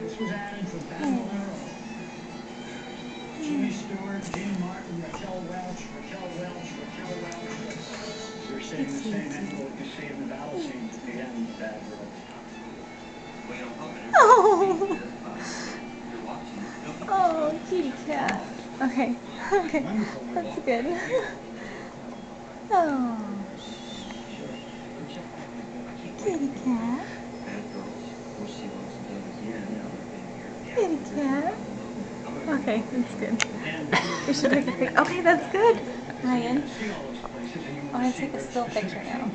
This was added for Bandolero. Jimmy Stewart, Dean Martin, Raquel Welch, Raquel Welch, Raquel Welch. You're seeing the same angle you see in the battle scenes at the end of Bad Oh, oh, kitty cat. Okay, okay, that's good. Oh, kitty cat, kitty cat. Okay, that's good. We should take a pic. Okay, that's good. Ryan, I want to take a still picture now.